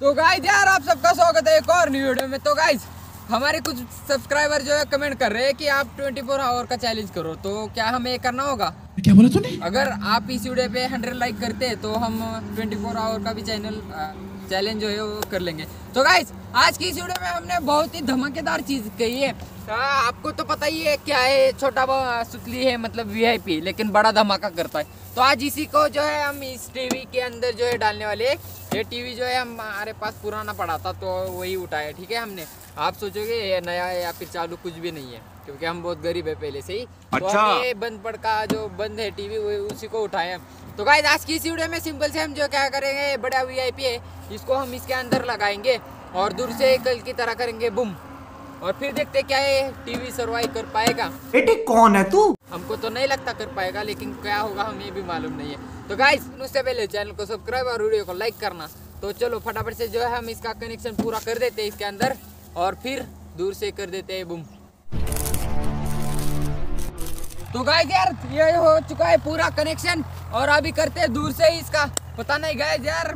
तो गाइज़ यार आप सबका स्वागत है एक और न्यू वीडियो में। तो गाइज़ हमारे कुछ सब्सक्राइबर जो है कमेंट कर रहे हैं कि आप 24 फोर आवर का चैलेंज करो। तो क्या हमें ये करना होगा? क्या बोला तूने? अगर आप इस वीडियो पे 100 लाइक करते हैं तो हम 24 फोर आवर का भी चैनल चैलेंज जो है वो कर लेंगे। तो गाइज़ आज की इस वीडियो में हमने बहुत ही धमाकेदार चीज़ कही है। आ, आपको तो पता ही है क्या है छोटा सुतली है मतलब वीआईपी लेकिन बड़ा धमाका करता है। तो आज इसी को जो है हम इस टीवी के अंदर जो है डालने वाले। ये टीवी जो है हमारे पास पुराना पड़ा था तो वही उठाया ठीक है हमने। आप सोचोगे ये नया है या फिर चालू कुछ भी नहीं है क्योंकि हम बहुत गरीब है पहले से ही। तो अच्छा। हमने बंद पड़ का जो बंद है टीवी वो उसी को उठाया तो गाइस आज की इस वीडियो में सिंपल से हम जो क्या करेंगे बड़ा वीआईपी है इसको हम इसके अंदर लगाएँगे और दूर से कल की तरह करेंगे बुम और फिर देखते क्या ये टीवी सर्वाइव कर पाएगा। बेटे कौन है तू? हमको तो नहीं लगता कर पाएगा, लेकिन क्या होगा हमें भी मालूम नहीं है। तो गाइस उससे पहले चैनल को सब्सक्राइब और वीडियो को लाइक करना। तो चलो फटाफट से जो है हम इसका कनेक्शन पूरा कर देते हैं इसके अंदर, और फिर दूर से कर देते हैं बुम तो गाइस यार, ये हो चुका है पूरा कनेक्शन और अभी करते हैं दूर से ही इसका। पता नहीं गाइस यार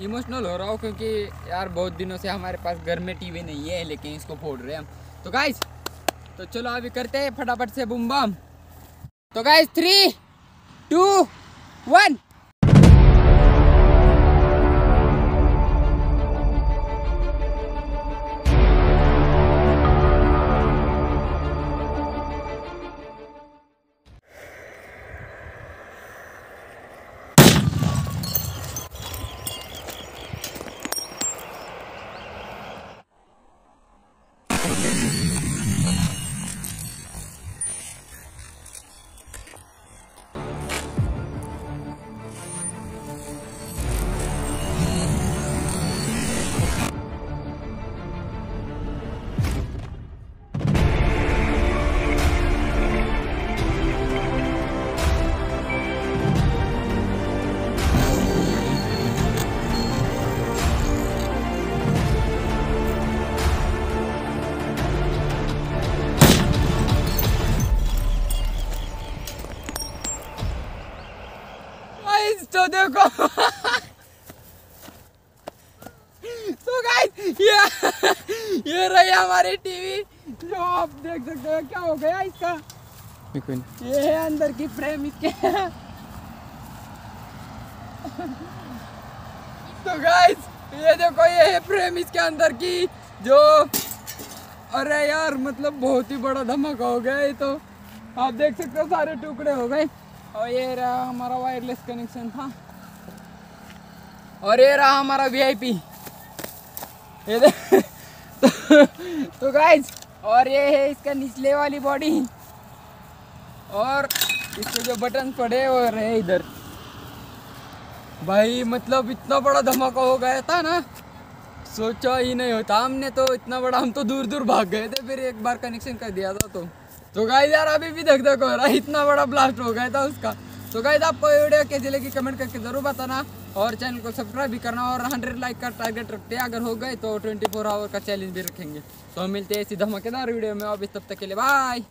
इमोशनल हो रहा हूँ क्योंकि, यार, बहुत दिनों से हमारे पास घर में टीवी नहीं है, लेकिन इसको फोड़ रहे हैं हम। तो गाइस तो चलो अभी करते हैं फटाफट से बुम बम तो guys three two one guys देखो। तो गाइस ये ये रही हमारी टीवी जो आप देख सकते हो क्या हो गया इसका? ये है अंदर की फ्रेम इसके। तो गाइस ये देखो ये है फ्रेम इसके अंदर की जो अरे यार मतलब बहुत ही बड़ा धमाका हो गया ये तो। आप देख सकते हो सारे टुकड़े हो गए। और ये रहा हमारा वायरलेस कनेक्शन था। और ये रहा हमारा वीआईपी ये तो, तो गाइस और ये है इसका निचले वाली बॉडी और इसके जो बटन पड़े वो रहे इधर। भाई मतलब इतना बड़ा धमाका हो गया था ना। सोचा ही नहीं होता। हमने तो इतना बड़ा हम तो दूर दूर भाग गए थे फिर एक बार कनेक्शन कर दिया था तो। तो गाइस यार, अभी भी धक धक हो रहा है इतना बड़ा ब्लास्ट हो गया था उसका। तो गाइस आपको वीडियो कैसी लगी कमेंट करके ज़रूर बताना और चैनल को सब्सक्राइब भी करना और 100 लाइक का टारगेट रखते हैं। अगर हो गए तो 24 आवर का चैलेंज भी रखेंगे। तो मिलते हैं इसी धमाकेदार वीडियो में। अभी तब तक के लिए बाय